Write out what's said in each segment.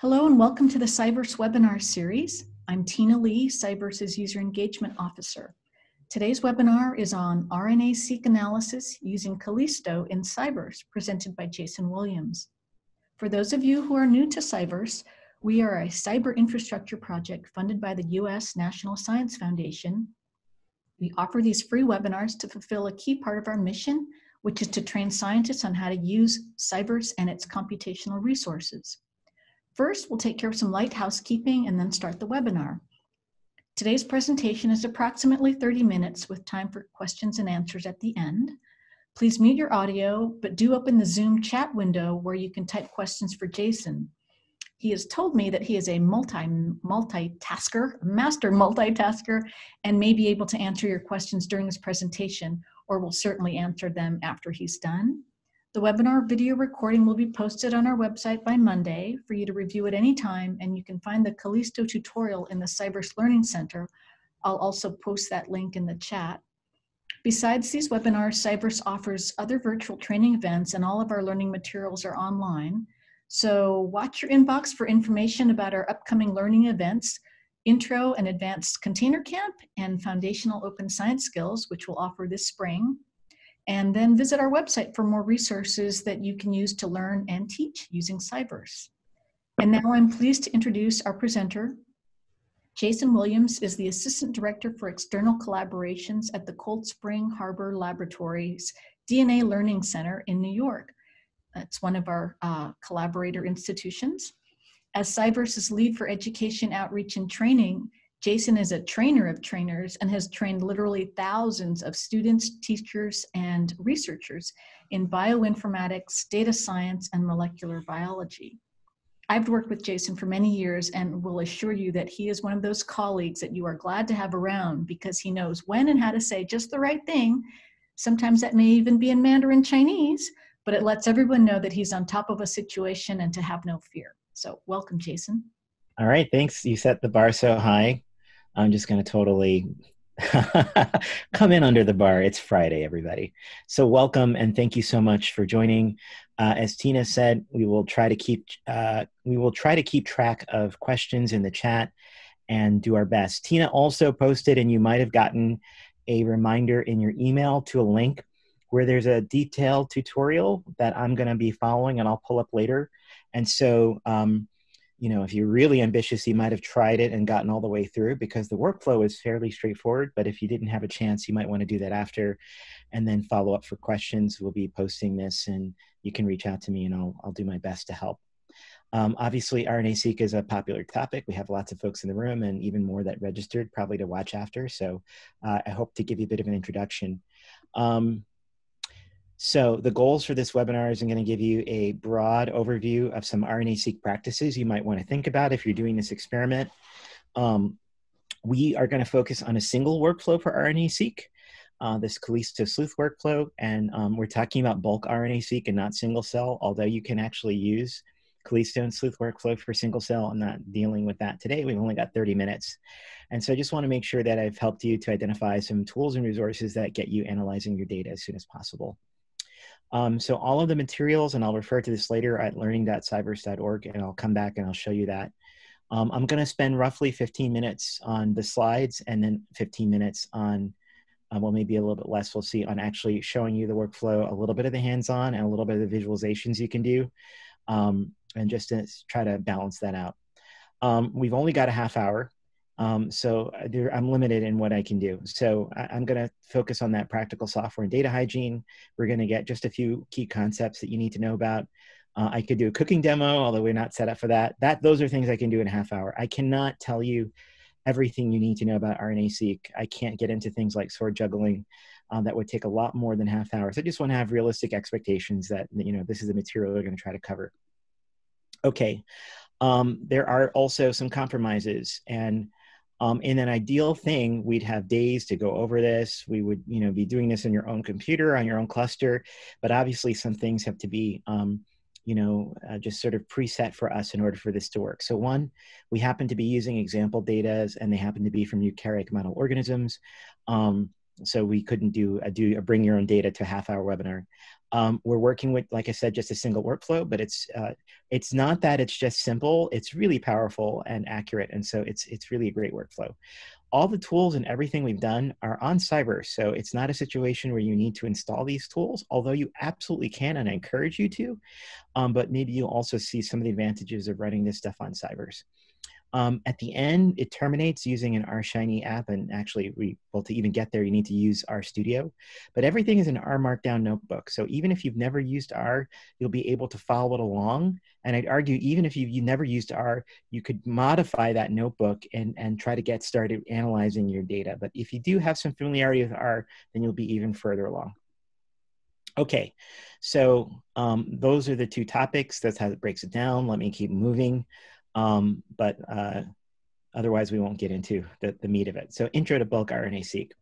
Hello and welcome to the Cyverse webinar series. I'm Tina Lee, Cyverse's User Engagement Officer. Today's webinar is on RNA-seq analysis using Kallisto in Cyverse, presented by Jason Williams. For those of you who are new to Cyverse, we are a cyber infrastructure project funded by the U.S. National Science Foundation. We offer these free webinars to fulfill a key part of our mission, which is to train scientists on how to use Cyverse and its computational resources. First, we'll take care of some light housekeeping and then start the webinar. Today's presentation is approximately 30 minutes with time for questions and answers at the end. Please mute your audio, but do open the Zoom chat window where you can type questions for Jason. He has told me that he is a multi multitasker, master multitasker, and may be able to answer your questions during this presentation, or will certainly answer them after he's done. The webinar video recording will be posted on our website by Monday for you to review at any time, and you can find the Kallisto tutorial in the Cyverse Learning Center. I'll also post that link in the chat. Besides these webinars, Cyverse offers other virtual training events and all of our learning materials are online. So watch your inbox for information about our upcoming learning events, Intro and Advanced Container Camp, and Foundational Open Science Skills, which we'll offer this spring and then visit our website for more resources that you can use to learn and teach using Cyverse. And now I'm pleased to introduce our presenter. Jason Williams is the Assistant Director for External Collaborations at the Cold Spring Harbor Laboratories DNA Learning Center in New York. It's one of our uh, collaborator institutions. As Cyverse's lead for education outreach and training, Jason is a trainer of trainers and has trained literally thousands of students, teachers, and researchers in bioinformatics, data science, and molecular biology. I've worked with Jason for many years and will assure you that he is one of those colleagues that you are glad to have around because he knows when and how to say just the right thing. Sometimes that may even be in Mandarin Chinese, but it lets everyone know that he's on top of a situation and to have no fear. So, welcome, Jason. All right, thanks. You set the bar so high. I'm just going to totally come in under the bar. It's Friday, everybody. So, welcome and thank you so much for joining. Uh, as Tina said, we will try to keep uh, we will try to keep track of questions in the chat and do our best. Tina also posted, and you might have gotten a reminder in your email to a link where there's a detailed tutorial that I'm going to be following, and I'll pull up later. And so. Um, you know, if you're really ambitious, you might have tried it and gotten all the way through because the workflow is fairly straightforward. But if you didn't have a chance, you might want to do that after and then follow up for questions. We'll be posting this and you can reach out to me and I'll, I'll do my best to help. Um, obviously, RNA-seq is a popular topic. We have lots of folks in the room and even more that registered probably to watch after. So uh, I hope to give you a bit of an introduction. Um, so the goals for this webinar is I'm going to give you a broad overview of some RNA-seq practices you might want to think about if you're doing this experiment. Um, we are going to focus on a single workflow for RNA-seq, uh, this Kallisto Sleuth workflow, and um, we're talking about bulk RNA-seq and not single cell, although you can actually use Kallisto and Sleuth workflow for single cell. I'm not dealing with that today. We've only got 30 minutes. And so I just want to make sure that I've helped you to identify some tools and resources that get you analyzing your data as soon as possible. Um, so all of the materials, and I'll refer to this later at learning.cyverse.org, and I'll come back and I'll show you that. Um, I'm going to spend roughly 15 minutes on the slides and then 15 minutes on, uh, well, maybe a little bit less, we'll see, on actually showing you the workflow, a little bit of the hands-on and a little bit of the visualizations you can do, um, and just to try to balance that out. Um, we've only got a half hour, um, so uh, there, I'm limited in what I can do. So I, am going to focus on that practical software and data hygiene. We're going to get just a few key concepts that you need to know about. Uh, I could do a cooking demo, although we're not set up for that. That those are things I can do in a half hour. I cannot tell you everything you need to know about RNA-seq. I can't get into things like sword juggling. Um, that would take a lot more than half hours. I just want to have realistic expectations that you know this is the material we're going to try to cover. Okay, um, there are also some compromises, and um, in an ideal thing, we'd have days to go over this. We would, you know, be doing this in your own computer on your own cluster. But obviously, some things have to be, um, you know, uh, just sort of preset for us in order for this to work. So one, we happen to be using example data, and they happen to be from eukaryotic model organisms. Um, so we couldn't do a do a bring your own data to half hour webinar. Um, we're working with, like I said, just a single workflow, but it's uh, it's not that it's just simple. It's really powerful and accurate, and so it's it's really a great workflow. All the tools and everything we've done are on Cyber, so it's not a situation where you need to install these tools. Although you absolutely can, and I encourage you to. Um, but maybe you'll also see some of the advantages of running this stuff on Cyverse. Um, at the end, it terminates using an RShiny app, and actually, we well to even get there, you need to use R Studio. But everything is an R Markdown notebook, so even if you've never used R, you'll be able to follow it along. And I'd argue, even if you've, you never used R, you could modify that notebook and and try to get started analyzing your data. But if you do have some familiarity with R, then you'll be even further along. Okay, so um, those are the two topics. That's how it breaks it down. Let me keep moving. Um, but uh, otherwise, we won't get into the, the meat of it. So, intro to bulk RNA-seq.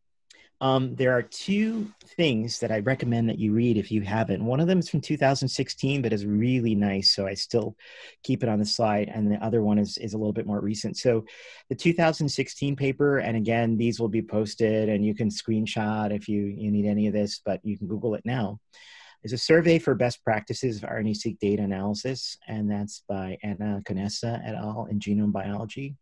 Um, there are two things that I recommend that you read if you haven't. One of them is from 2016, but is really nice, so I still keep it on the slide. And the other one is, is a little bit more recent. So, the 2016 paper, and again, these will be posted, and you can screenshot if you, you need any of this, but you can Google it now is a survey for best practices of RNA-seq data analysis, and that's by Ana Conesa et al. in Genome Biology.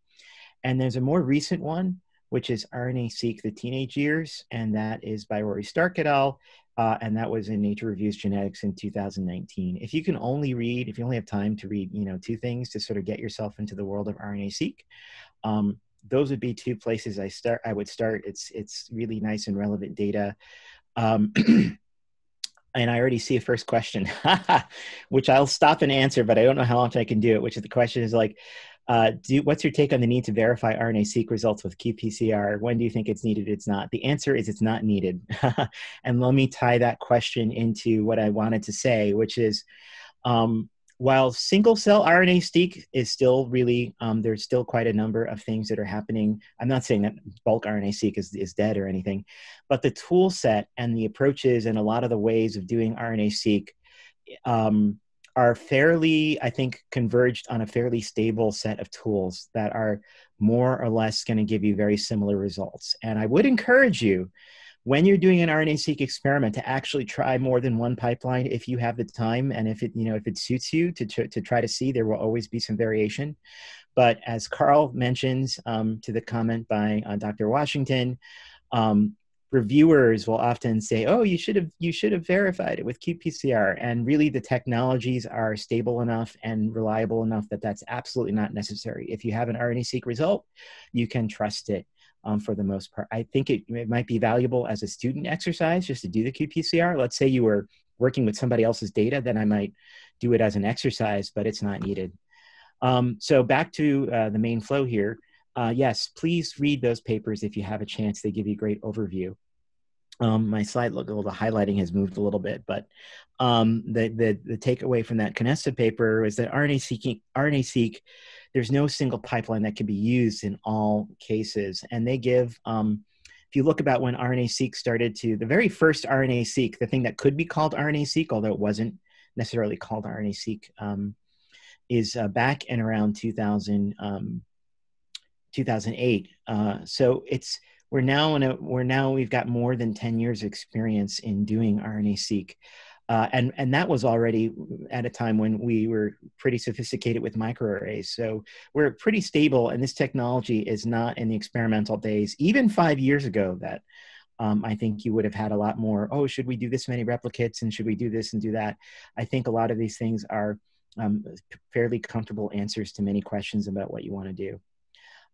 And there's a more recent one, which is RNA-seq the teenage years, and that is by Rory Stark et al. Uh, and that was in Nature Reviews Genetics in 2019. If you can only read, if you only have time to read, you know, two things to sort of get yourself into the world of RNA-seq, um, those would be two places I start. I would start. It's it's really nice and relevant data. Um, and I already see a first question, which I'll stop and answer, but I don't know how often I can do it. Which is the question is like, uh, do, what's your take on the need to verify RNA-seq results with qPCR? When do you think it's needed? It's not. The answer is it's not needed. and let me tie that question into what I wanted to say, which is, um, while single cell RNA-seq is still really, um, there's still quite a number of things that are happening. I'm not saying that bulk RNA-seq is, is dead or anything, but the tool set and the approaches and a lot of the ways of doing RNA-seq um, are fairly, I think, converged on a fairly stable set of tools that are more or less going to give you very similar results. And I would encourage you when you're doing an RNA-seq experiment to actually try more than one pipeline if you have the time and if it you know if it suits you to, to, to try to see there will always be some variation. But as carl mentions um, to the comment by uh, dr washington um, reviewers will often say oh you should have you should have verified it with qpcr. And really the technologies are stable enough and reliable enough that that's absolutely not necessary. If you have an rna-seq result you can trust it um, for the most part. I think it, it might be valuable as a student exercise just to do the qPCR. Let's say you were working with somebody else's data, then I might do it as an exercise, but it's not needed. Um, so back to uh, the main flow here. Uh, yes, please read those papers if you have a chance. They give you a great overview. Um, my slide look, the highlighting has moved a little bit, but um, the, the, the takeaway from that Conesa paper is that RNA-seq RNA-seq there's no single pipeline that can be used in all cases. And they give, um, if you look about when RNA-seq started to, the very first RNA-seq, the thing that could be called RNA-seq, although it wasn't necessarily called RNA-seq, um, is uh, back in around 2000, um, 2008. Uh, so it's, we're now in a, we're now, we've got more than 10 years experience in doing RNA-seq. Uh, and and that was already at a time when we were pretty sophisticated with microarrays. So we're pretty stable, and this technology is not in the experimental days. Even five years ago, that um, I think you would have had a lot more. Oh, should we do this many replicates, and should we do this and do that? I think a lot of these things are um, fairly comfortable answers to many questions about what you want to do.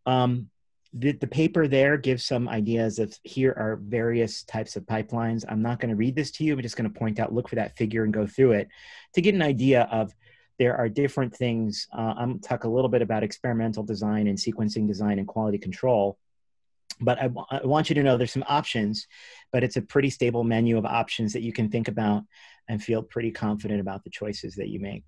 Um, the, the paper there gives some ideas of here are various types of pipelines. I'm not going to read this to you. I'm just going to point out, look for that figure and go through it to get an idea of there are different things. Uh, I'm talk a little bit about experimental design and sequencing design and quality control. But I, I want you to know there's some options, but it's a pretty stable menu of options that you can think about and feel pretty confident about the choices that you make.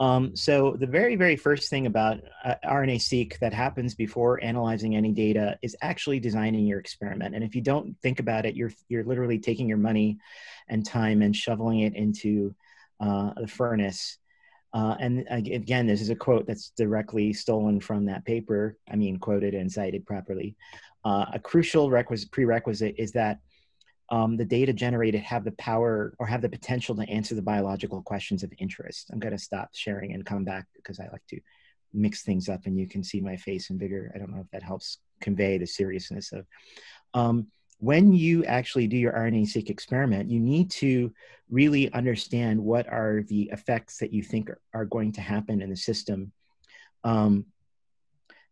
Um, so the very, very first thing about uh, RNA-seq that happens before analyzing any data is actually designing your experiment. And if you don't think about it, you're, you're literally taking your money and time and shoveling it into uh, the furnace. Uh, and again, this is a quote that's directly stolen from that paper. I mean, quoted and cited properly. Uh, a crucial prerequisite is that um, the data generated have the power or have the potential to answer the biological questions of interest. I'm going to stop sharing and come back because I like to mix things up and you can see my face in bigger. I don't know if that helps convey the seriousness of. Um, when you actually do your RNA-seq experiment, you need to really understand what are the effects that you think are, are going to happen in the system. Um,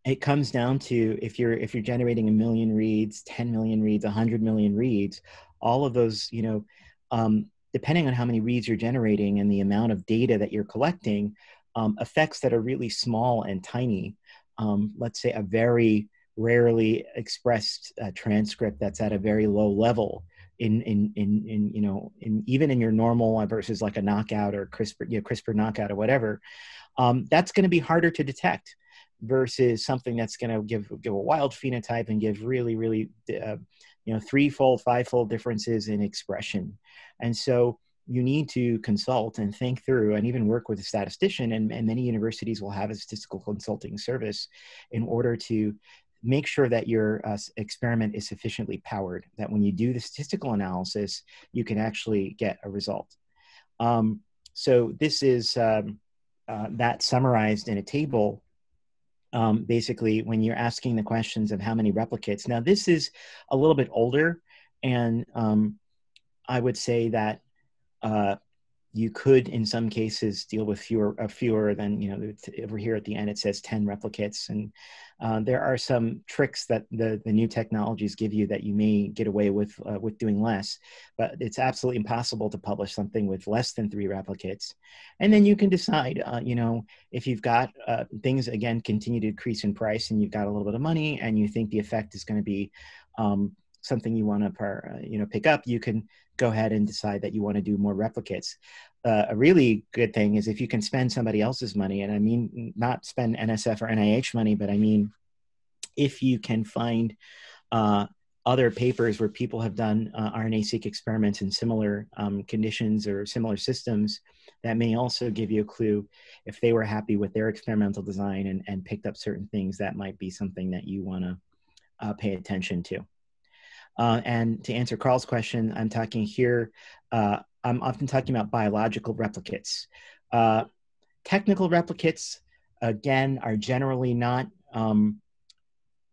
it comes down to if you're if you're generating a million reads, 10 million reads, 100 million reads, all of those, you know, um, depending on how many reads you're generating and the amount of data that you're collecting, um, effects that are really small and tiny. Um, let's say a very rarely expressed uh, transcript that's at a very low level in in in, in you know in even in your normal versus like a knockout or CRISPR you know, CRISPR knockout or whatever. Um, that's going to be harder to detect versus something that's going to give give a wild phenotype and give really really uh, you know threefold fivefold differences in expression. And so you need to consult and think through and even work with a statistician and, and many universities will have a statistical consulting service in order to make sure that your uh, experiment is sufficiently powered that when you do the statistical analysis you can actually get a result. Um, so this is um, uh, that summarized in a table um, basically when you're asking the questions of how many replicates. Now, this is a little bit older, and um, I would say that uh, you could, in some cases, deal with fewer, uh, fewer than you know. Over here at the end, it says ten replicates, and uh, there are some tricks that the, the new technologies give you that you may get away with uh, with doing less, but it's absolutely impossible to publish something with less than three replicates. And then you can decide, uh, you know, if you've got uh, things again continue to decrease in price and you've got a little bit of money and you think the effect is going to be um, something you want to uh, you know pick up, you can go ahead and decide that you want to do more replicates. Uh, a really good thing is if you can spend somebody else's money, and I mean not spend NSF or NIH money, but I mean if you can find uh, other papers where people have done uh, RNA-seq experiments in similar um, conditions or similar systems, that may also give you a clue if they were happy with their experimental design and, and picked up certain things that might be something that you want to uh, pay attention to. Uh, and to answer Carl's question, I'm talking here, uh, I'm often talking about biological replicates. Uh, technical replicates, again, are generally not um,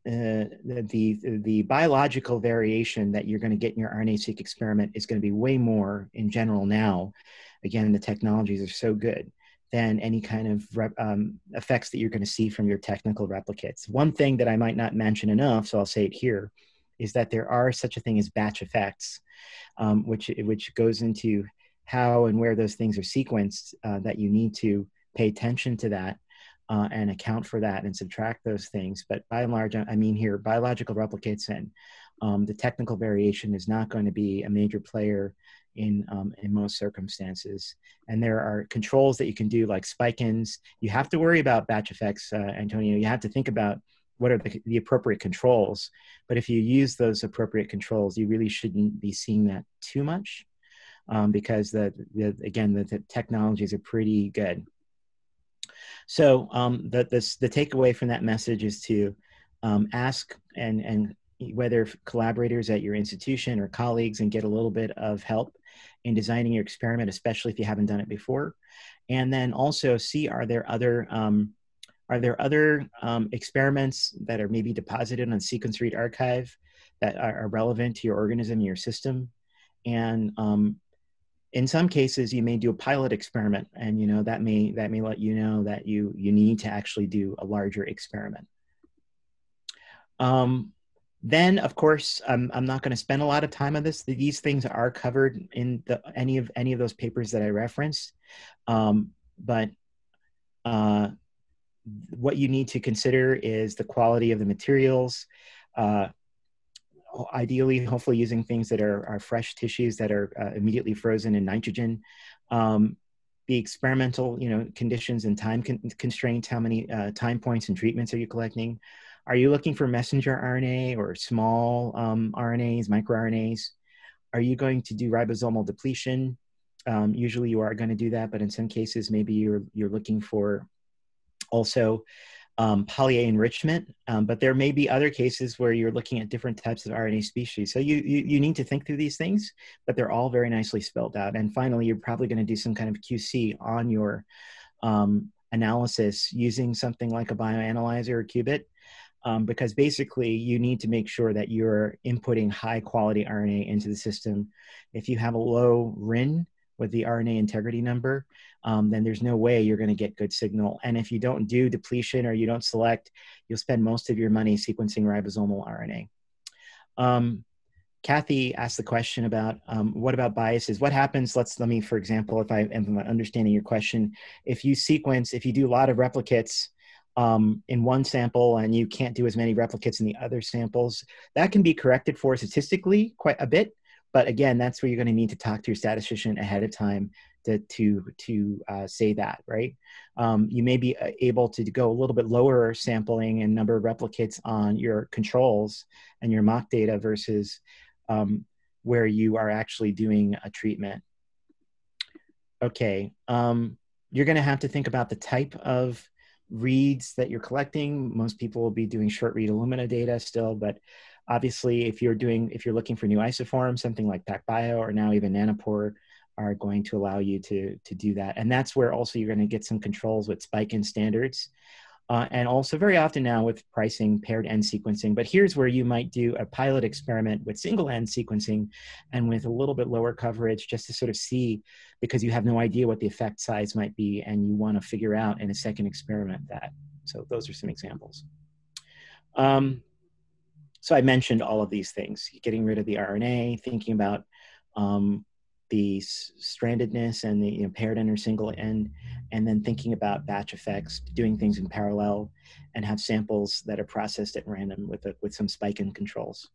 uh, the, the biological variation that you're going to get in your RNA-seq experiment is going to be way more in general now. Again, the technologies are so good than any kind of um, effects that you're going to see from your technical replicates. One thing that I might not mention enough, so I'll say it here, is that there are such a thing as batch effects, um, which, which goes into how and where those things are sequenced uh, that you need to pay attention to that uh, and account for that and subtract those things. But by and large, I mean here, biological replicates and um, the technical variation is not going to be a major player in, um, in most circumstances. And there are controls that you can do like spike-ins. You have to worry about batch effects, uh, Antonio. You have to think about what are the, the appropriate controls. But if you use those appropriate controls, you really shouldn't be seeing that too much um, because the, the, again, the, the technologies are pretty good. So um, the, the, the takeaway from that message is to um, ask and, and whether collaborators at your institution or colleagues and get a little bit of help in designing your experiment, especially if you haven't done it before. And then also see are there other um, are there other um, experiments that are maybe deposited on Sequence Read archive that are, are relevant to your organism, your system, and um, in some cases you may do a pilot experiment and you know that may that may let you know that you you need to actually do a larger experiment. Um, then of course I'm, I'm not going to spend a lot of time on this. These things are covered in the any of any of those papers that i referenced. Um, but uh, what you need to consider is the quality of the materials uh, ideally, hopefully using things that are, are fresh tissues that are uh, immediately frozen in nitrogen. Um, the experimental, you know, conditions and time con constraints, how many uh, time points and treatments are you collecting? Are you looking for messenger RNA or small um, RNAs, microRNAs? Are you going to do ribosomal depletion? Um, usually you are going to do that, but in some cases, maybe you're, you're looking for also um, poly A enrichment, um, but there may be other cases where you're looking at different types of RNA species. So you, you, you need to think through these things, but they're all very nicely spelled out. And finally, you're probably going to do some kind of QC on your um, analysis using something like a bioanalyzer or Qubit. Um, because basically you need to make sure that you're inputting high quality RNA into the system. If you have a low RIN with the RNA integrity number, um, then there's no way you're going to get good signal. And if you don't do depletion or you don't select, you'll spend most of your money sequencing ribosomal RNA. Um, Kathy asked the question about um, what about biases? What happens? Let's let me, for example, if I am understanding your question, if you sequence, if you do a lot of replicates um, in one sample and you can't do as many replicates in the other samples, that can be corrected for statistically quite a bit. But again, that's where you're going to need to talk to your statistician ahead of time to to to uh, say that, right? Um, you may be uh, able to go a little bit lower sampling and number of replicates on your controls and your mock data versus um, where you are actually doing a treatment. Okay, um, you're going to have to think about the type of reads that you're collecting. Most people will be doing short read Illumina data still, but obviously if you're doing, if you're looking for new isoforms, something like PacBio or now even Nanopore are going to allow you to, to do that. And that's where also you're going to get some controls with spike in standards. Uh, and also very often now with pricing paired end sequencing. But here's where you might do a pilot experiment with single end sequencing and with a little bit lower coverage just to sort of see because you have no idea what the effect size might be and you want to figure out in a second experiment that. So those are some examples. Um, so I mentioned all of these things, getting rid of the RNA, thinking about um, the strandedness and the you know, paired end or single end, and then thinking about batch effects, doing things in parallel, and have samples that are processed at random with, a, with some spike in controls.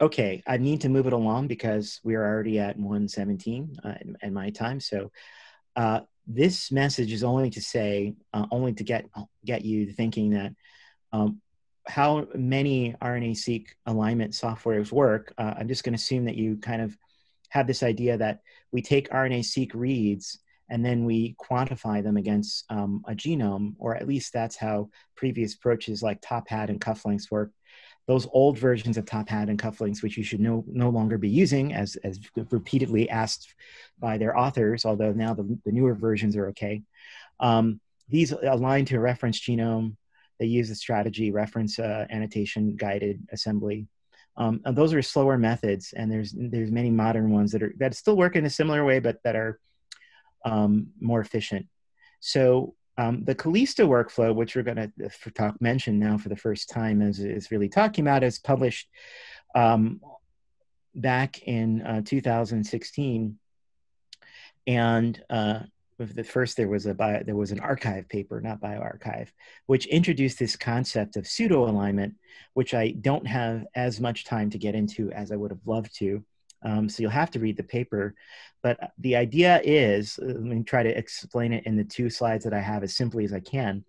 Okay, I need to move it along because we are already at 117 uh, in, in, my time. So uh, this message is only to say, uh, only to get, get you thinking that um, how many RNA-seq alignment softwares work, uh, I'm just going to assume that you kind of have this idea that we take RNA-seq reads and then we quantify them against um, a genome, or at least that's how previous approaches like TopHat and cufflinks work. Those old versions of TopHat and cufflinks, which you should no, no longer be using, as, as repeatedly asked by their authors, although now the, the newer versions are okay. Um, these align to a reference genome. They use the strategy reference uh, annotation guided assembly. Um, those are slower methods, and there's there's many modern ones that are that still work in a similar way, but that are um, more efficient. So um, the Kallisto workflow, which we're going to uh, talk mention now for the first time, is is really talking about, is published um, back in uh, 2016, and uh, the first there was a bio, there was an arXiv paper, not bioRxiv, which introduced this concept of pseudo alignment, which I don't have as much time to get into as I would have loved to. Um, so you'll have to read the paper. But the idea is, uh, let me try to explain it in the two slides that I have as simply as I can,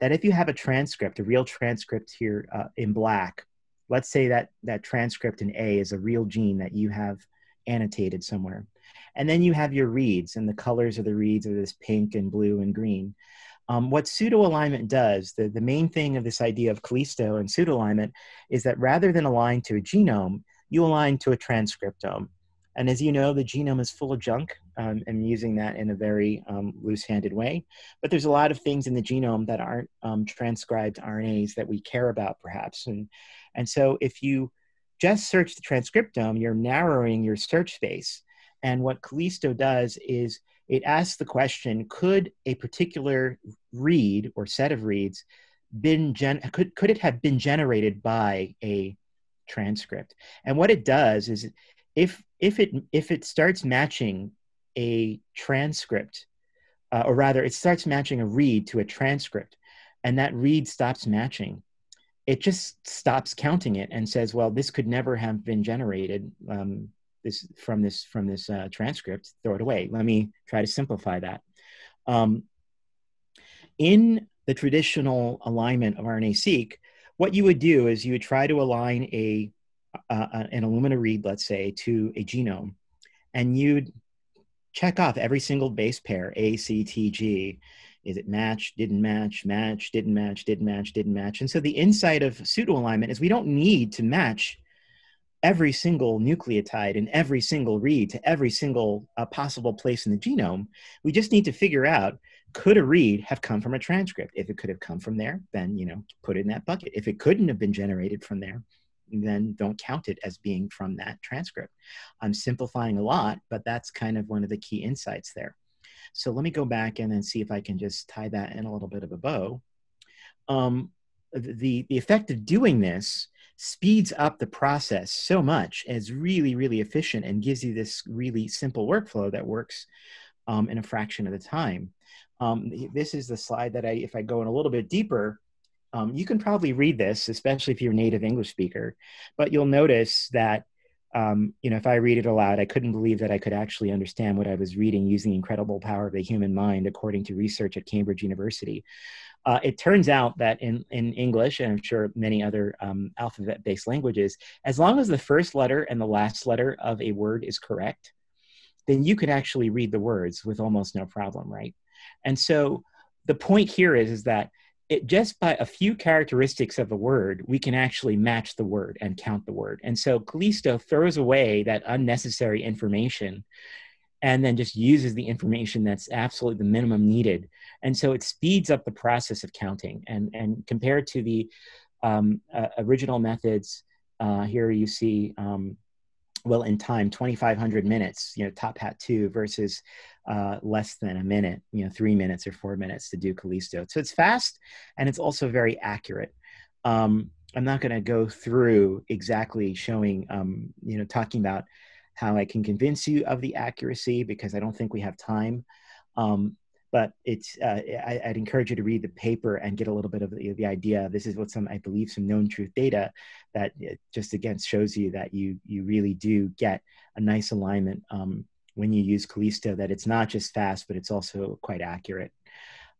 that if you have a transcript, a real transcript here uh, in black, let's say that that transcript in A is a real gene that you have annotated somewhere and then you have your reads, and the colors of the reads are this pink and blue and green. Um, what pseudo alignment does, the, the main thing of this idea of Kallisto and pseudo alignment, is that rather than align to a genome, you align to a transcriptome. And as you know, the genome is full of junk. Um, I'm using that in a very um, loose handed way. But there's a lot of things in the genome that aren't um, transcribed RNAs that we care about, perhaps. And, and so if you just search the transcriptome, you're narrowing your search space. And what Kallisto does is it asks the question, could a particular read or set of reads been gen- could, could it have been generated by a transcript? And what it does is if if it if it starts matching a transcript, uh, or rather it starts matching a read to a transcript, and that read stops matching, it just stops counting it and says, well, this could never have been generated um, this from this from this uh, transcript, throw it away. Let me try to simplify that. Um, in the traditional alignment of RNA-seq, what you would do is you would try to align a uh, an Illumina read, let's say, to a genome, and you'd check off every single base pair, A, C, T, G. Is it match, didn't match, match, didn't match, didn't match, didn't match? And so the insight of pseudo alignment is we don't need to match every single nucleotide in every single read to every single uh, possible place in the genome. We just need to figure out could a read have come from a transcript? If it could have come from there, then you know put it in that bucket. If it couldn't have been generated from there, then don't count it as being from that transcript. I'm simplifying a lot, but that's kind of one of the key insights there. So let me go back and then see if I can just tie that in a little bit of a bow. Um, the, the effect of doing this speeds up the process so much is really, really efficient and gives you this really simple workflow that works um, in a fraction of the time. Um, this is the slide that I, if I go in a little bit deeper, um, you can probably read this, especially if you're a native English speaker, but you'll notice that, um, you know, if I read it aloud, I couldn't believe that I could actually understand what I was reading using the incredible power of the human mind, according to research at Cambridge University. Uh, it turns out that in, in English, and I'm sure many other um, alphabet based languages, as long as the first letter and the last letter of a word is correct, then you can actually read the words with almost no problem, right? And so the point here is, is that it just by a few characteristics of a word, we can actually match the word and count the word. And so Kallisto throws away that unnecessary information and then just uses the information that's absolutely the minimum needed. And so it speeds up the process of counting. And, and compared to the um, uh, original methods, uh, here you see, um, well, in time, 2,500 minutes, you know, TopHat 2 versus uh, less than a minute, you know, three minutes or four minutes to do Kallisto. So it's fast and it's also very accurate. Um, I'm not going to go through exactly showing, um, you know, talking about how I can convince you of the accuracy because I don't think we have time. Um, but it's uh, I, would encourage you to read the paper and get a little bit of the, the, idea. This is what some I believe some known truth data that just again shows you that you you really do get a nice alignment um, when you use Kallisto that it's not just fast, but it's also quite accurate.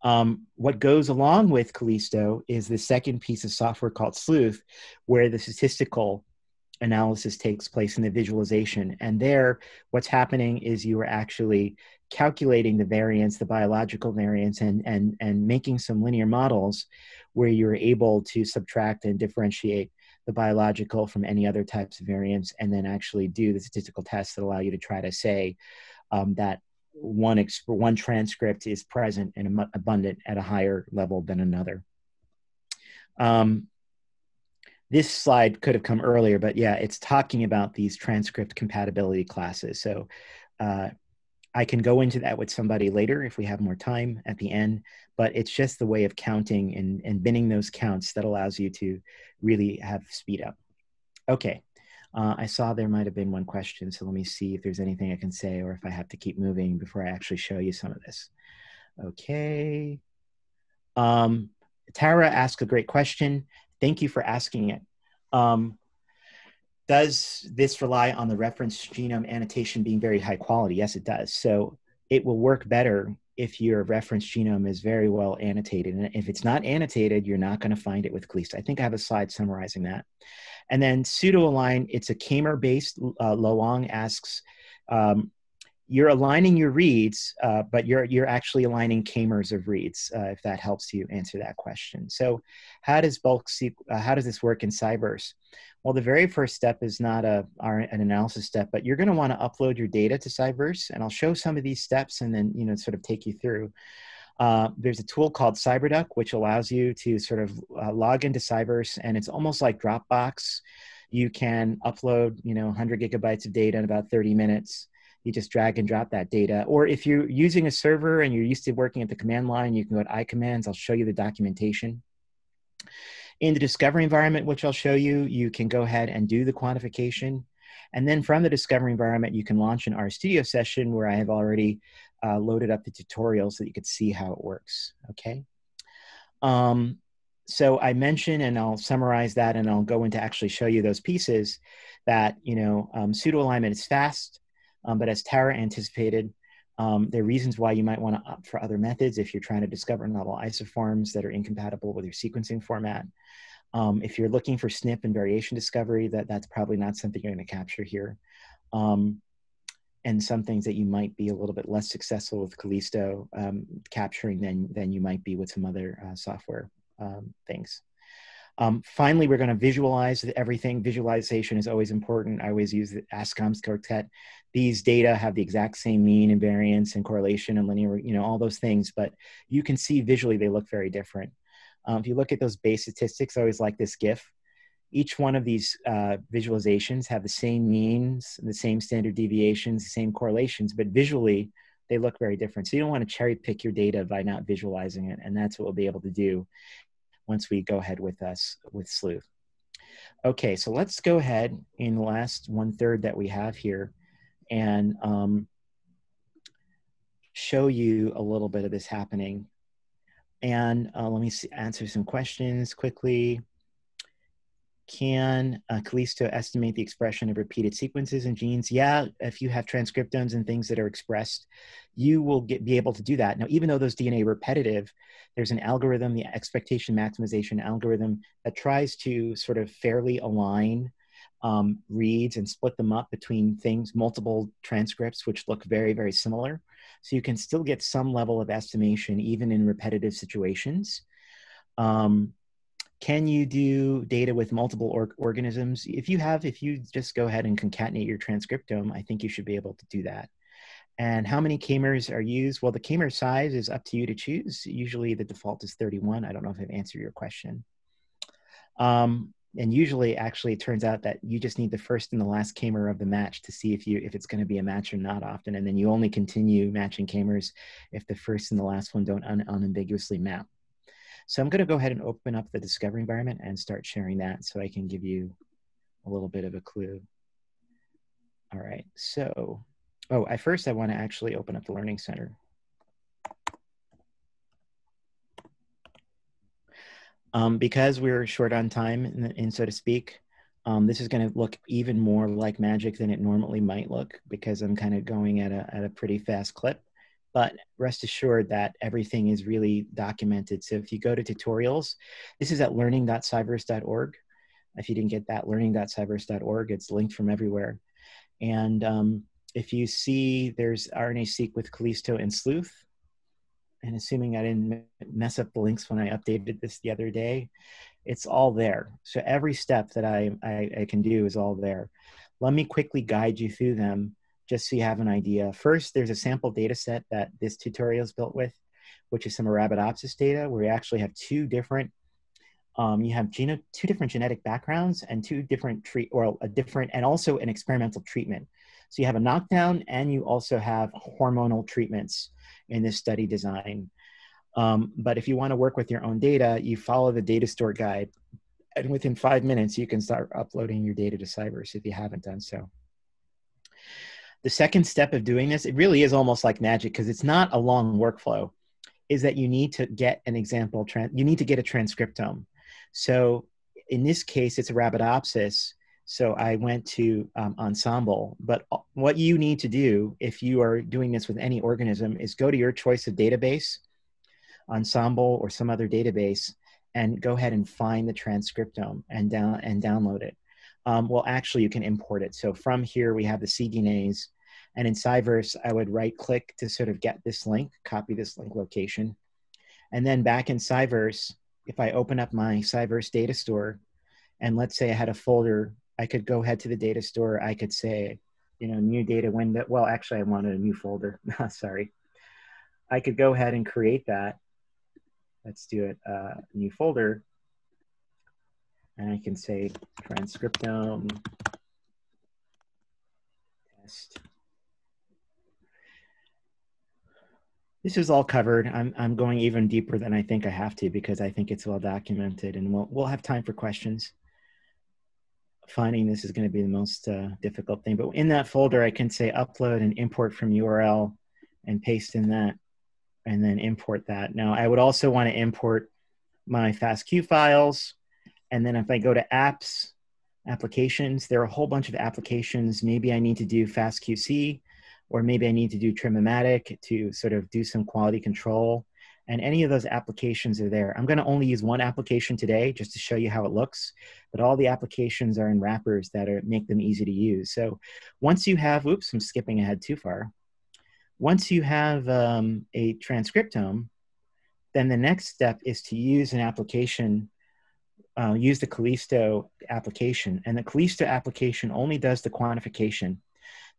Um, what goes along with Kallisto is the second piece of software called Sleuth, where the statistical analysis takes place in the visualization. And there, what's happening is you are actually calculating the variance, the biological variance, and, and, and making some linear models where you're able to subtract and differentiate the biological from any other types of variants, and then actually do the statistical tests that allow you to try to say um, that one exp- one transcript is present and abundant at a higher level than another. Um, this slide could have come earlier, but yeah, it's talking about these transcript compatibility classes. So uh, I can go into that with somebody later if we have more time at the end, but it's just the way of counting and, and binning those counts that allows you to really have speed up. Okay, uh, I saw there might have been one question, so let me see if there's anything I can say or if I have to keep moving before I actually show you some of this. Okay. Um, Tara asked a great question. Thank you for asking it. Um, does this rely on the reference genome annotation being very high quality? Yes, it does. So it will work better if your reference genome is very well annotated. And if it's not annotated, you're not going to find it with Kallisto. I think I have a slide summarizing that. And then pseudo align, it's a K-mer based. Uh, Loang asks, um, you're aligning your reads, uh, but you're you're actually aligning k-mers of reads. Uh, if that helps you answer that question. So, how does bulk uh, how does this work in Cyverse? Well, the very first step is not a our, an analysis step, but you're going to want to upload your data to Cyverse, and I'll show some of these steps and then you know sort of take you through. Uh, there's a tool called CyberDuck, which allows you to sort of uh, log into Cyverse, and it's almost like Dropbox. You can upload, you know, 100 gigabytes of data in about 30 minutes you just drag and drop that data. Or if you're using a server and you're used to working at the command line, you can go to iCommands. I'll show you the documentation. In the discovery environment, which I'll show you, you can go ahead and do the quantification. And then from the discovery environment, you can launch an RStudio session where I have already uh, loaded up the tutorial so that you could see how it works, okay? Um, so I mentioned, and I'll summarize that, and I'll go into actually show you those pieces, that, you know, um, pseudo alignment is fast, um, but as Tara anticipated, um, there are reasons why you might want to opt for other methods if you're trying to discover novel isoforms that are incompatible with your sequencing format. Um, if you're looking for SNP and variation discovery, that, that's probably not something you're going to capture here. Um, and some things that you might be a little bit less successful with Kallisto um, capturing than, than you might be with some other uh, software um, things. Um, finally, we're going to visualize everything. Visualization is always important. I always use the Anscombe's quartet. These data have the exact same mean and variance and correlation and linear, you know, all those things, but you can see visually they look very different. Um, if you look at those base statistics, I always like this GIF. Each one of these uh, visualizations have the same means, the same standard deviations, the same correlations, but visually they look very different. So you don't want to cherry pick your data by not visualizing it, and that's what we'll be able to do once we go ahead with us with Sleuth. Okay, so let's go ahead in the last one third that we have here and um, show you a little bit of this happening. And uh, let me see, answer some questions quickly. Can uh, Kallisto estimate the expression of repeated sequences in genes? Yeah, if you have transcriptomes and things that are expressed, you will get, be able to do that. Now, even though those DNA are repetitive, there's an algorithm, the expectation maximization algorithm, that tries to sort of fairly align um, reads and split them up between things, multiple transcripts, which look very, very similar. So you can still get some level of estimation even in repetitive situations. Um, can you do data with multiple or organisms? If you have, if you just go ahead and concatenate your transcriptome, I think you should be able to do that. And how many k-mers are used? Well, the k-mer size is up to you to choose. Usually the default is 31. I don't know if I've answered your question. Um, and usually actually it turns out that you just need the first and the last k-mer of the match to see if you if it's going to be a match or not often and then you only continue matching k-mers if the first and the last one don't un- unambiguously map so i'm going to go ahead and open up the discovery environment and start sharing that so i can give you a little bit of a clue all right so oh i first i want to actually open up the learning center Um, because we're short on time, in, in so to speak, um, this is going to look even more like magic than it normally might look because I'm kind of going at a, at a pretty fast clip. But rest assured that everything is really documented. So if you go to tutorials, this is at learning.cyverse.org. If you didn't get that, learning.cyverse.org, it's linked from everywhere. And um, if you see there's RNA-seq with Kallisto and Sleuth, and assuming I didn't mess up the links when I updated this the other day, it's all there. So every step that I, I, I, can do is all there. Let me quickly guide you through them just so you have an idea. First, there's a sample data set that this tutorial is built with, which is some Arabidopsis data where we actually have two different, um, you have geno two different genetic backgrounds and two different treat, or a different, and also an experimental treatment. So you have a knockdown and you also have hormonal treatments in this study design. Um, but if you want to work with your own data, you follow the data store guide. And within five minutes, you can start uploading your data to Cyverse if you haven't done so. The second step of doing this, it really is almost like magic because it's not a long workflow, is that you need to get an example, you need to get a transcriptome. So in this case, it's a Arabidopsis. So I went to um, Ensembl. But what you need to do if you are doing this with any organism is go to your choice of database, Ensembl or some other database, and go ahead and find the transcriptome and down and download it. Um, well, actually, you can import it. So from here, we have the cDNAs. And in Cyverse, I would right click to sort of get this link, copy this link location. And then back in Cyverse, if I open up my Cyverse data store, and let's say I had a folder I could go ahead to the data store. I could say, you know, new data window. Well, actually, I wanted a new folder. Sorry. I could go ahead and create that. Let's do it. Uh, new folder. And I can say transcriptome test. This is all covered. I'm, I'm going even deeper than I think I have to because I think it's well documented and we'll, we'll have time for questions finding this is going to be the most uh, difficult thing. But in that folder, I can say upload and import from URL and paste in that and then import that. Now, I would also want to import my FASTQ files. And then if I go to apps, applications, there are a whole bunch of applications. Maybe I need to do FastQC, or maybe I need to do Trimmomatic to sort of do some quality control. and any of those applications are there. I'm going to only use one application today just to show you how it looks, but all the applications are in wrappers that are, make them easy to use. So once you have, oops, I'm skipping ahead too far. Once you have um, a transcriptome, then the next step is to use an application, uh, use the Kallisto application. And the Kallisto application only does the quantification.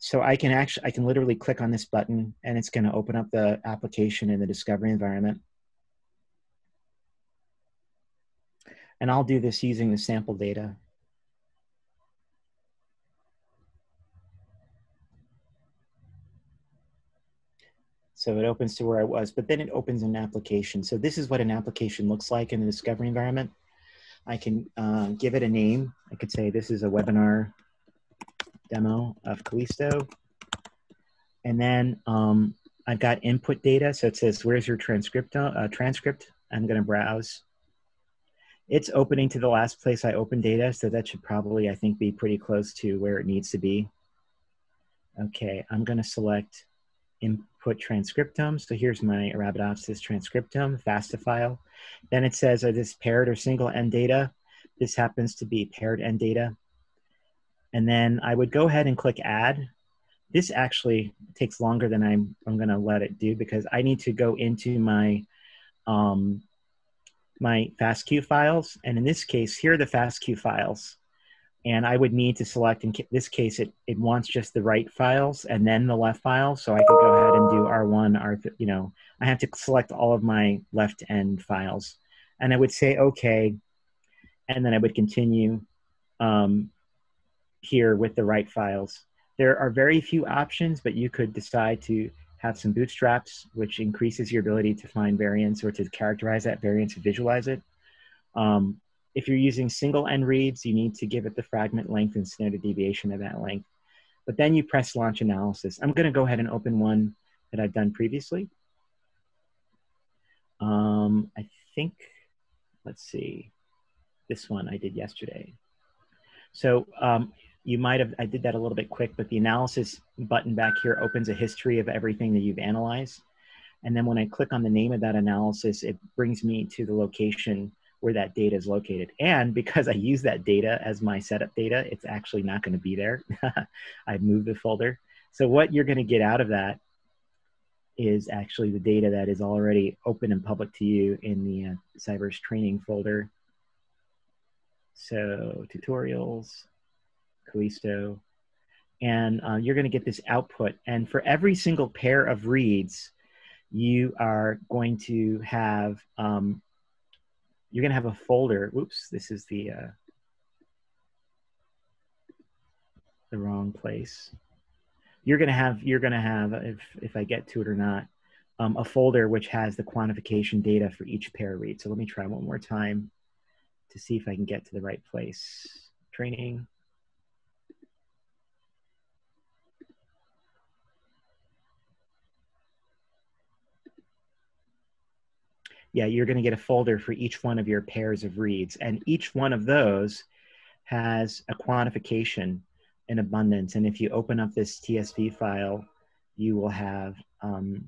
So I can actually, I can literally click on this button and it's going to open up the application in the discovery environment. And I'll do this using the sample data. So it opens to where I was, but then it opens an application. So this is what an application looks like in the discovery environment. I can uh, give it a name. I could say this is a webinar demo of Kallisto. And then um, I've got input data. So it says, where's your transcript? Uh, transcript? I'm going to browse. It's opening to the last place I opened data. So that should probably, I think, be pretty close to where it needs to be. Okay, I'm going to select input transcriptome. So here's my Arabidopsis transcriptome, FASTA file. Then it says, are this paired or single end data? This happens to be paired end data. And then I would go ahead and click add. This actually takes longer than I'm, I'm gonna let it do because I need to go into my, um, my FASTQ files. And in this case, here are the FASTQ files. And I would need to select, in this case, it, it wants just the right files and then the left file. So I could go ahead and do R1, R, you know, I have to select all of my left end files. And I would say, okay, and then I would continue um, here with the right files. There are very few options, but you could decide to have some bootstraps, which increases your ability to find variance or to characterize that variance and visualize it. Um, if you're using single end reads, you need to give it the fragment length and standard deviation of that length. But then you press launch analysis. I'm going to go ahead and open one that I've done previously. Um, I think, let's see, this one I did yesterday. So um, you might have, I did that a little bit quick, but the analysis button back here opens a history of everything that you've analyzed. And then when I click on the name of that analysis, it brings me to the location where that data is located. And because I use that data as my setup data, it's actually not going to be there. I've moved the folder. So what you're going to get out of that is actually the data that is already open and public to you in the uh, Cyverse training folder. So tutorials, Kallisto, and uh, you're going to get this output. And for every single pair of reads, you are going to have um, you're going to have a folder. Whoops, this is the uh, the wrong place. You're going to have you're going to have if if I get to it or not um, a folder which has the quantification data for each pair read. So let me try one more time to see if I can get to the right place. Training. Yeah, you're going to get a folder for each one of your pairs of reads. And each one of those has a quantification in abundance. And if you open up this TSV file, you will have um,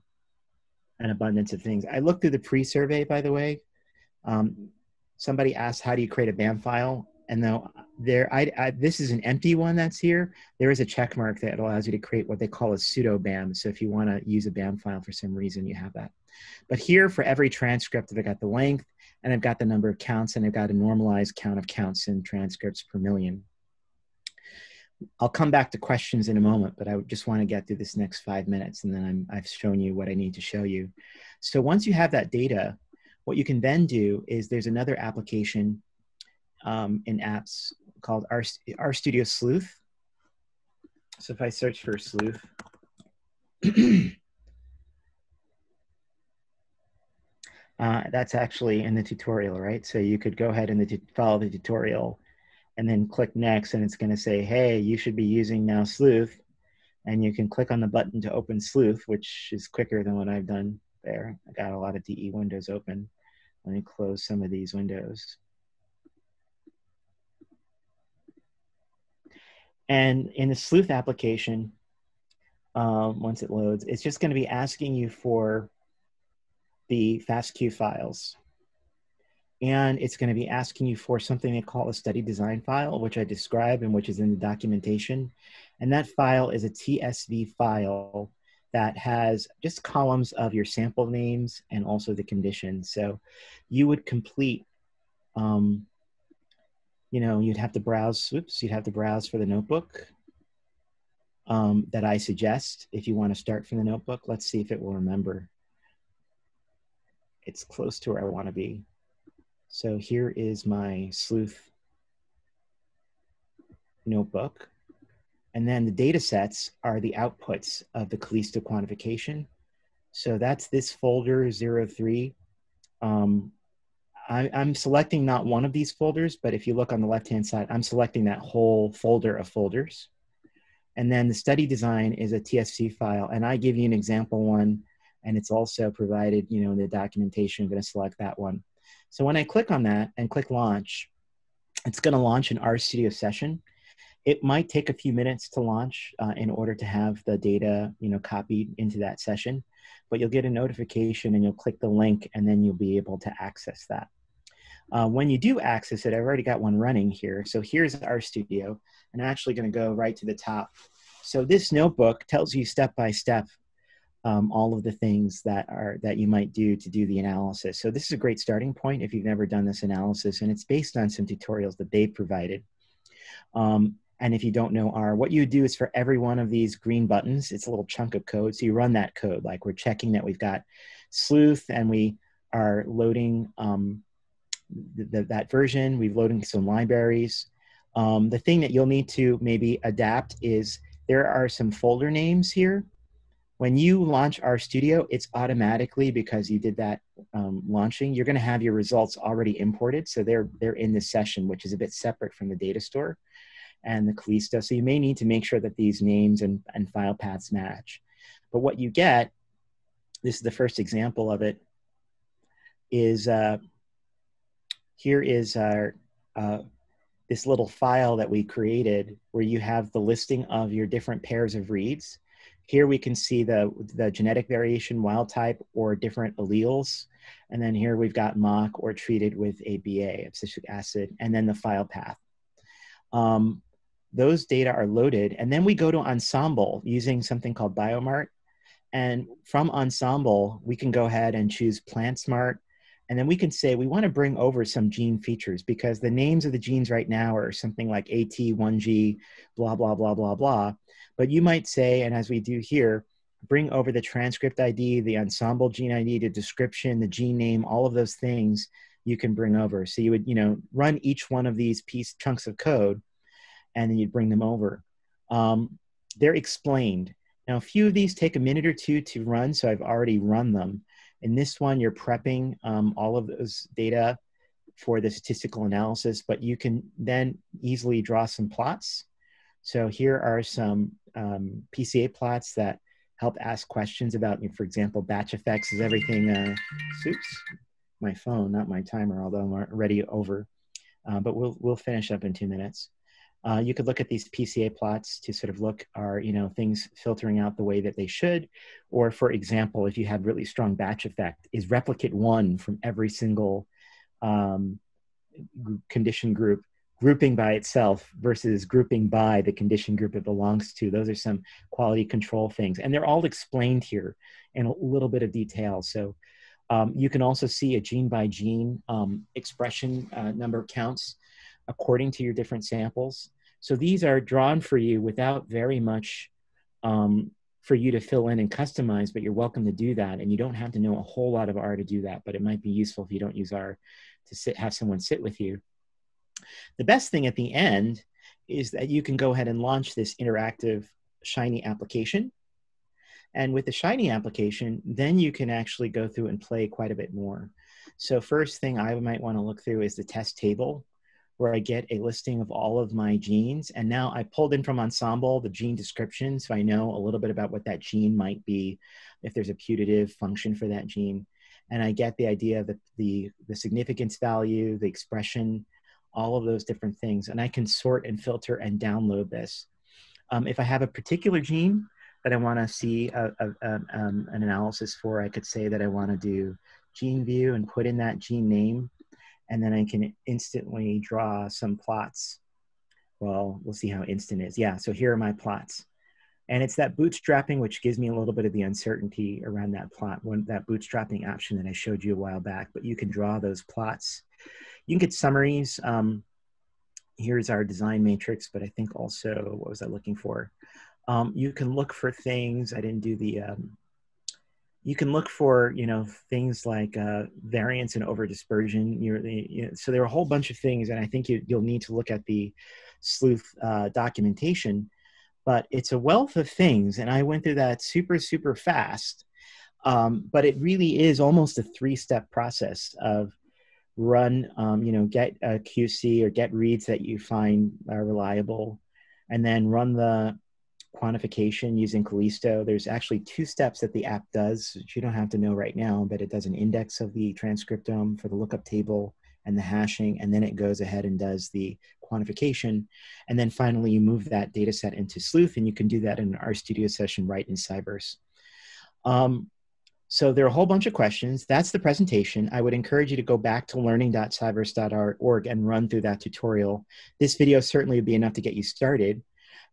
an abundance of things. I looked through the pre-survey, by the way. Um, somebody asked, how do you create a BAM file? And though uh, there, I, I, this is an empty one that's here, there is a check mark that allows you to create what they call a pseudo BAM. So if you want to use a BAM file for some reason, you have that. But here for every transcript, I've got the length and I've got the number of counts and I've got a normalized count of counts in transcripts per million. I'll come back to questions in a moment, but I just want to get through this next five minutes and then i have shown you what I need to show you. So once you have that data, what you can then do is there's another application um, in apps called R, RStudio Sleuth. So if I search for Sleuth, Uh, that's actually in the tutorial, right? So you could go ahead and follow the tutorial and then click next and it's gonna say, hey, you should be using now Sleuth. And you can click on the button to open Sleuth, which is quicker than what I've done there. I got a lot of DE windows open. Let me close some of these windows. And in the Sleuth application, um, once it loads, it's just gonna be asking you for the FASTQ files. And it's going to be asking you for something they call a study design file, which I describe and which is in the documentation. And that file is a TSV file that has just columns of your sample names and also the conditions. So you would complete, um, you know, you'd have to browse, oops, you'd have to browse for the notebook um, that I suggest if you want to start from the notebook. Let's see if it will remember. It's close to where I want to be. So here is my sleuth notebook. And then the data sets are the outputs of the Kallisto quantification. So that's this folder 03. Um, I, I'm selecting not one of these folders, but if you look on the left-hand side, I'm selecting that whole folder of folders. And then the study design is a TSV file. And I give you an example one, and it's also provided, you know, in the documentation, I'm gonna select that one. So when I click on that and click launch, it's gonna launch an RStudio session. It might take a few minutes to launch uh, in order to have the data, you know, copied into that session, but you'll get a notification and you'll click the link and then you'll be able to access that. Uh, when you do access it, I've already got one running here. So here's RStudio, and I'm actually going to go right to the top. So this notebook tells you step by step um, all of the things that are that you might do to do the analysis. So this is a great starting point if you've never done this analysis, and it's based on some tutorials that they provided. Um, and if you don't know R, what you do is for every one of these green buttons, it's a little chunk of code. So you run that code, like we're checking that we've got sleuth and we are loading um, that version. We've loading some libraries. Um, the thing that you'll need to maybe adapt is there are some folder names here. When you launch RStudio, it's automatically because you did that um, launching. You're going to have your results already imported, so they're they're in the session, which is a bit separate from the data store and the Kallisto. So you may need to make sure that these names and, and file paths match. But what you get, this is the first example of it, is uh, here is our, uh, this little file that we created where you have the listing of your different pairs of reads. Here we can see the, the genetic variation, wild type, or different alleles. And then here we've got mock or treated with ABA, abscisic acid, and then the file path. Um, those data are loaded. And then we go to Ensembl using something called Biomart. And from Ensembl, we can go ahead and choose PlantSmart. And then we can say we want to bring over some gene features because the names of the genes right now are something like AT1G, blah, blah, blah, blah, blah. But you might say, and as we do here, bring over the transcript ID, the Ensembl gene ID, the description, the gene name, all of those things you can bring over. So you would, you know, run each one of these piece chunks of code and then you'd bring them over. Um, they're explained. Now, a few of these take a minute or two to run, so I've already run them. In this one, you're prepping um, all of those data for the statistical analysis, but you can then easily draw some plots. So here are some um, PCA plots that help ask questions about, for example, batch effects. Is everything, uh, oops, my phone, not my timer, although I'm already over. Uh, but we'll, we'll finish up in two minutes. Uh, you could look at these PCA plots to sort of look are you know things filtering out the way that they should, or for example, if you have really strong batch effect, is replicate one from every single um, condition group grouping by itself versus grouping by the condition group it belongs to. Those are some quality control things, and they're all explained here in a little bit of detail. So. Um, you can also see a gene by gene um, expression uh, number counts according to your different samples. So these are drawn for you without very much um, for you to fill in and customize, but you're welcome to do that. And you don't have to know a whole lot of R to do that, but it might be useful if you don't use R to sit, have someone sit with you. The best thing at the end is that you can go ahead and launch this interactive Shiny application. And with the Shiny application, then you can actually go through and play quite a bit more. So first thing I might want to look through is the test table where I get a listing of all of my genes. And now I pulled in from Ensembl the gene description, so I know a little bit about what that gene might be, if there's a putative function for that gene. And I get the idea of the, the, the significance value, the expression, all of those different things. And I can sort and filter and download this. Um, if I have a particular gene, that I want to see a, a, a, um, an analysis for, I could say that I want to do gene view and put in that gene name, and then I can instantly draw some plots. Well, we'll see how instant is. Yeah, so here are my plots. And it's that bootstrapping which gives me a little bit of the uncertainty around that plot, one, that bootstrapping option that I showed you a while back, but you can draw those plots. You can get summaries. Um, here's our design matrix, but I think also, what was I looking for? Um, you can look for things, I didn't do the, um, you can look for, you know, things like uh, variance and over dispersion. You know, so there are a whole bunch of things, and I think you, will need to look at the sleuth uh, documentation, but it's a wealth of things, and I went through that super, super fast. Um, but it really is almost a three-step process of run, um, you know, get a QC or get reads that you find are reliable, and then run the quantification using Kallisto. There's actually two steps that the app does, which you don't have to know right now, but it does an index of the transcriptome for the lookup table and the hashing, and then it goes ahead and does the quantification. And then finally, you move that data set into Sleuth, and you can do that in an RStudio session right in Cyverse. Um, so there are a whole bunch of questions. That's the presentation. I would encourage you to go back to learning.cyverse.org and run through that tutorial. This video certainly would be enough to get you started.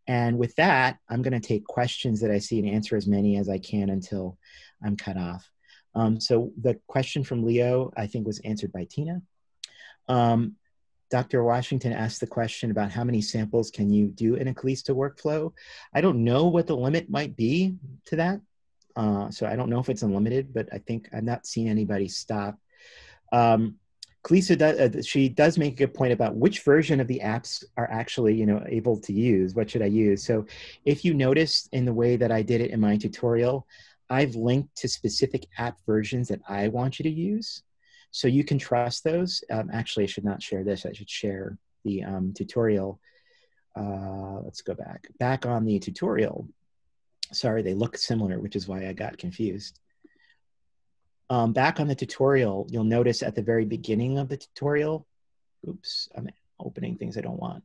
And with that, I'm going to take questions that I see and answer as many as I can until I'm cut off. Um, so the question from Leo, I think, was answered by Tina. Um, Dr. Washington asked the question about how many samples can you do in a Kallisto workflow. I don't know what the limit might be to that. Uh, so I don't know if it's unlimited, but I think I've not seen anybody stop. Um, Kalisa does, uh, she does make a good point about which version of the apps are actually, you know, able to use. What should I use? So if you notice in the way that I did it in my tutorial, I've linked to specific app versions that I want you to use. So you can trust those. Um, actually, I should not share this. I should share the um, tutorial. Uh, let's go back. Back on the tutorial. Sorry, they look similar, which is why I got confused. Um, back on the tutorial, you'll notice at the very beginning of the tutorial, oops, I'm opening things I don't want.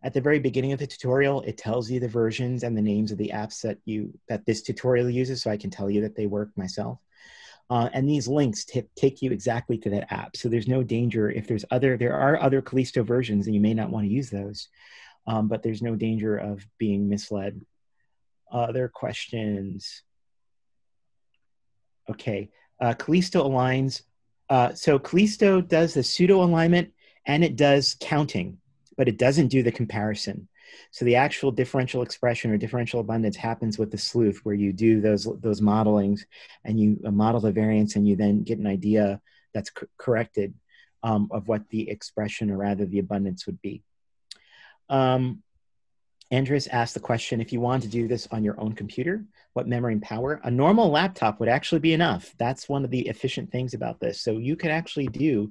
At the very beginning of the tutorial, it tells you the versions and the names of the apps that you that this tutorial uses, so I can tell you that they work myself. Uh, and these links take you exactly to that app. So there's no danger if there's other, there are other Kallisto versions and you may not want to use those, um, but there's no danger of being misled. Other questions? Okay, uh, Kallisto aligns. Uh, so Kallisto does the pseudo alignment and it does counting, but it doesn't do the comparison. So the actual differential expression or differential abundance happens with the sleuth, where you do those those modelings and you uh, model the variance, and you then get an idea that's corrected um, of what the expression or rather the abundance would be. Um, Andres asked the question, if you want to do this on your own computer, what memory and power? A normal laptop would actually be enough. That's one of the efficient things about this. So you could actually do,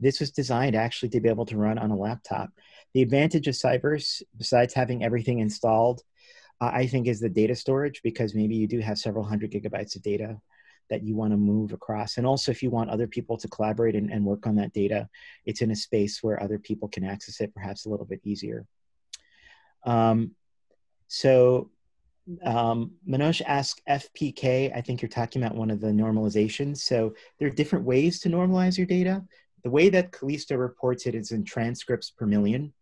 this was designed actually to be able to run on a laptop. The advantage of Cyverse, besides having everything installed, uh, I think is the data storage because maybe you do have several hundred gigabytes of data that you want to move across. And also if you want other people to collaborate and, and work on that data, it's in a space where other people can access it perhaps a little bit easier. Um, so um, Manoj asked FPK, I think you're talking about one of the normalizations. So there are different ways to normalize your data. The way that Kallisto reports it is in transcripts per million.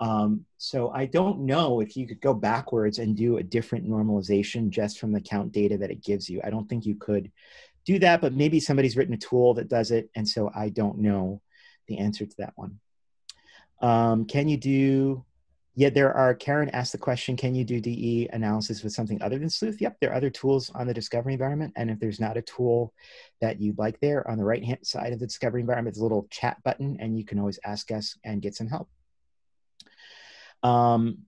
Um, so I don't know if you could go backwards and do a different normalization just from the count data that it gives you. I don't think you could do that, but maybe somebody's written a tool that does it. And so I don't know the answer to that one. Um, can you do Yet there are, Karen asked the question, can you do DE analysis with something other than Sleuth? Yep, there are other tools on the discovery environment. And if there's not a tool that you'd like there, on the right-hand side of the discovery environment, there's a little chat button and you can always ask us and get some help. Um,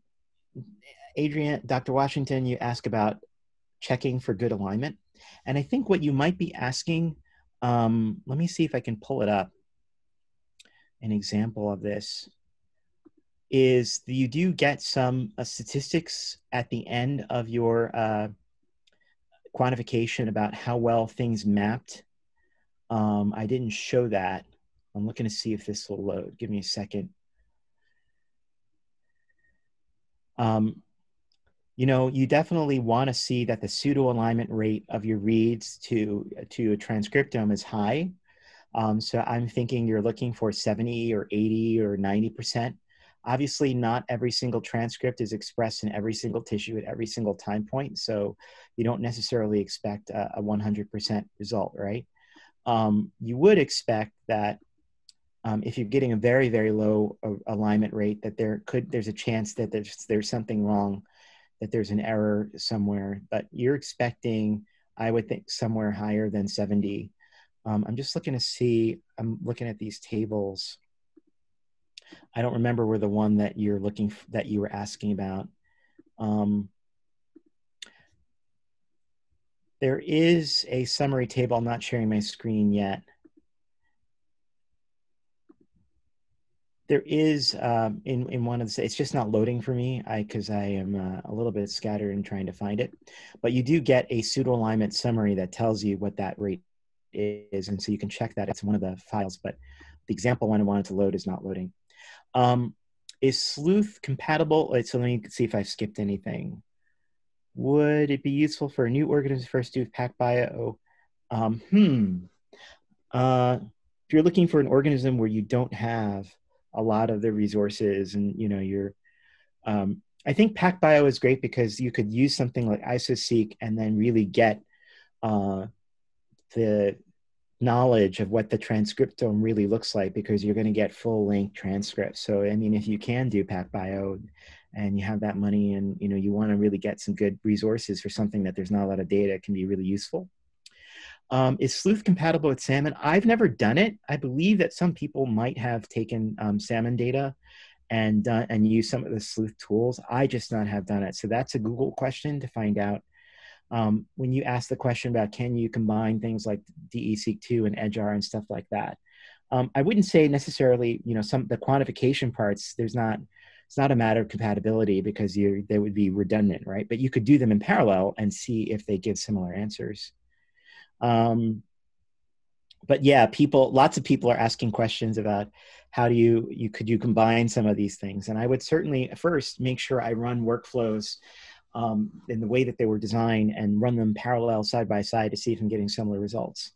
Adrian, Dr. Washington, you ask about checking for good alignment. And I think what you might be asking, um, let me see if I can pull it up, an example of this is you do get some uh, statistics at the end of your uh, quantification about how well things mapped. Um, I didn't show that. I'm looking to see if this will load. Give me a second. Um, you know, you definitely want to see that the pseudo alignment rate of your reads to to a transcriptome is high. Um, so I'm thinking you're looking for 70 or 80 or 90 percent. Obviously, not every single transcript is expressed in every single tissue at every single time point. So you don't necessarily expect a, a 100% result, right? Um, you would expect that um, if you're getting a very, very low uh, alignment rate, that there could, there's a chance that there's, there's something wrong, that there's an error somewhere, but you're expecting, I would think somewhere higher than 70. Um, I'm just looking to see, I'm looking at these tables I don't remember where the one that you're looking f- that you were asking about. Um, there is a summary table. I'm not sharing my screen yet. There is um, in in one of the. It's just not loading for me. I because I am uh, a little bit scattered in trying to find it. But you do get a pseudo alignment summary that tells you what that rate is, and so you can check that. It's one of the files, but the example one I wanted to load is not loading. Um, is Sleuth compatible? So let me see if I've skipped anything. Would it be useful for a new organism first do with PacBio? Um, hmm. Uh, if you're looking for an organism where you don't have a lot of the resources and you know you're um, I think PacBio is great because you could use something like IsoSeq and then really get uh, the knowledge of what the transcriptome really looks like because you're going to get full length transcripts. So, I mean, if you can do PacBio and you have that money and, you know, you want to really get some good resources for something that there's not a lot of data, it can be really useful. Um, is Sleuth compatible with Salmon? I've never done it. I believe that some people might have taken um, Salmon data and uh, and used some of the Sleuth tools. I just not have done it. So that's a Google question to find out um, when you ask the question about can you combine things like DESeq2 and EdgeR and stuff like that, um, I wouldn't say necessarily, you know, some the quantification parts. There's not it's not a matter of compatibility because you they would be redundant, right? But you could do them in parallel and see if they give similar answers. Um, but yeah, people, lots of people are asking questions about how do you you could you combine some of these things, and I would certainly first make sure I run workflows um, in the way that they were designed and run them parallel side by side to see if I'm getting similar results.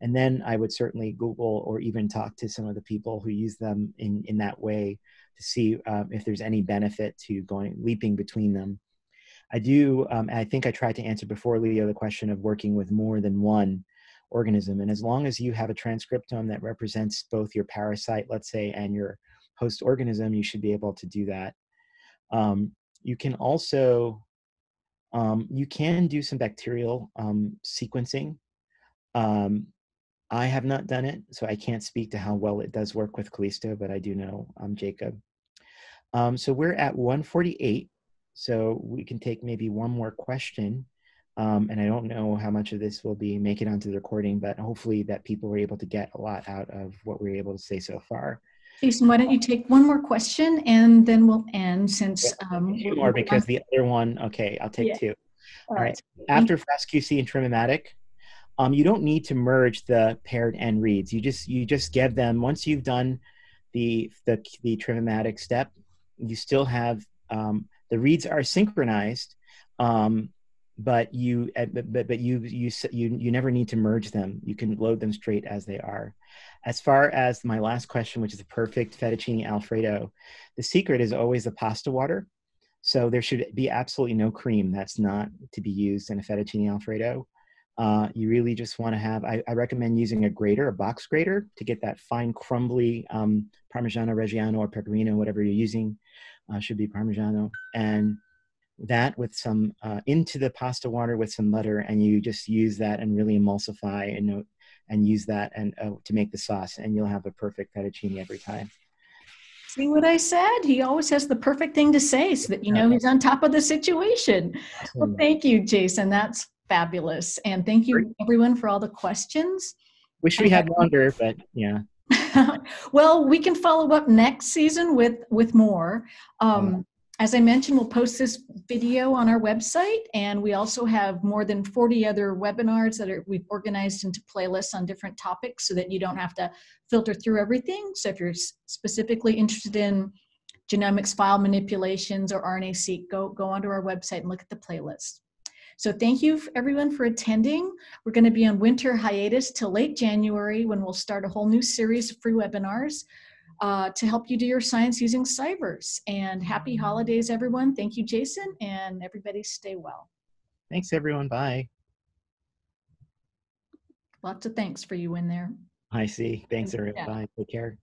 And then I would certainly Google or even talk to some of the people who use them in, in that way to see um, if there's any benefit to going leaping between them. I do, um, I think I tried to answer before, Leo, the question of working with more than one organism. And as long as you have a transcriptome that represents both your parasite, let's say, and your host organism, you should be able to do that. Um, you can also um, you can do some bacterial um, sequencing. Um, I have not done it, so I can't speak to how well it does work with Kallisto, but I do know um, Jacob. Um, so we're at 148, so we can take maybe one more question. Um, and I don't know how much of this will be make it onto the recording, but hopefully that people were able to get a lot out of what we are able to say so far. Jason, why don't you take one more question and then we'll end since. Um, two more because the other one, okay, I'll take yeah. two. All, All right. right. After FastQC and Trimmomatic, um, you don't need to merge the paired end reads. You just you just give them once you've done the the the Trimmomatic step, you still have um, the reads are synchronized, um, but you uh, but, but you you you you never need to merge them. You can load them straight as they are. As far as my last question, which is a perfect fettuccine alfredo, the secret is always the pasta water. So there should be absolutely no cream. That's not to be used in a fettuccine alfredo. Uh, you really just want to have, I, I, recommend using a grater, a box grater, to get that fine crumbly um, Parmigiano Reggiano or Pecorino, whatever you're using, uh, should be Parmigiano. And that with some, uh, into the pasta water with some butter, and you just use that and really emulsify and and use that and uh, to make the sauce, and you'll have a perfect fettuccine every time. See what I said? He always has the perfect thing to say so that you know he's on top of the situation. Well, thank you, Jason. That's fabulous. And thank you, everyone, for all the questions. Wish we had longer, but yeah. well, we can follow up next season with with more. Um, as I mentioned, we'll post this video on our website, and we also have more than 40 other webinars that are, we've organized into playlists on different topics so that you don't have to filter through everything. So if you're specifically interested in genomics file manipulations or RNA-seq, go, go onto our website and look at the playlist. So thank you everyone for attending. We're gonna be on winter hiatus till late January when we'll start a whole new series of free webinars uh, to help you do your science using Cyverse. And happy holidays, everyone. Thank you, Jason, and everybody stay well. Thanks, everyone. Bye. Lots of thanks for you in there. I see. Thanks, everyone. Yeah. Bye. Take care.